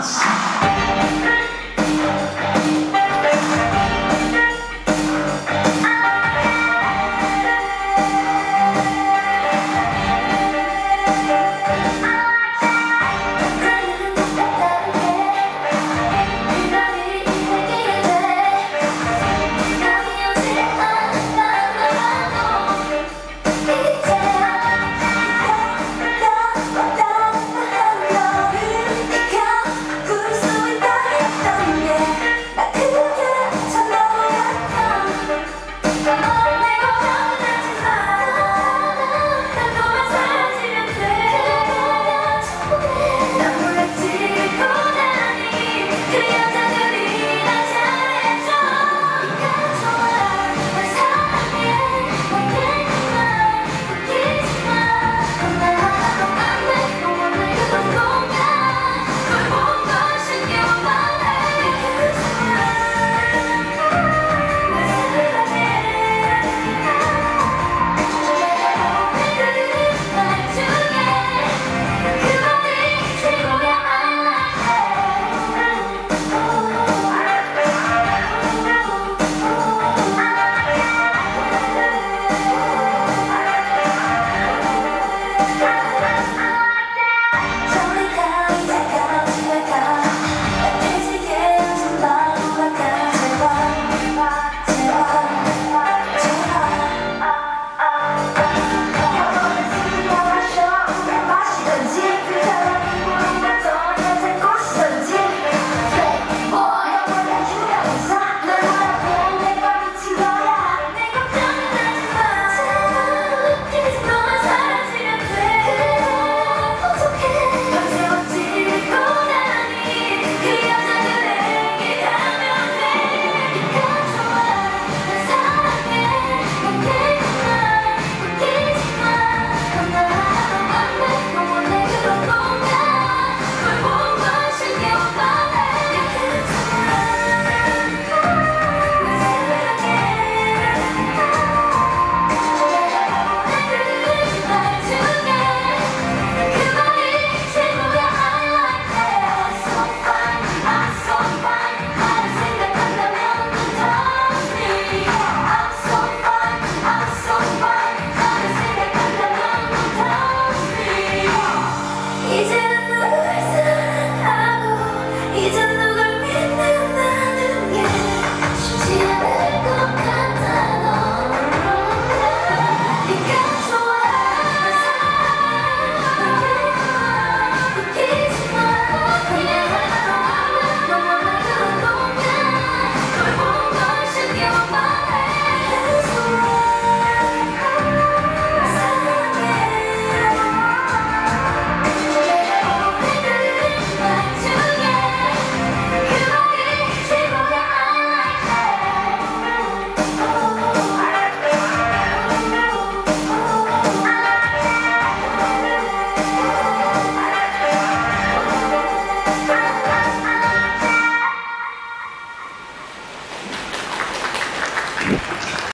paz.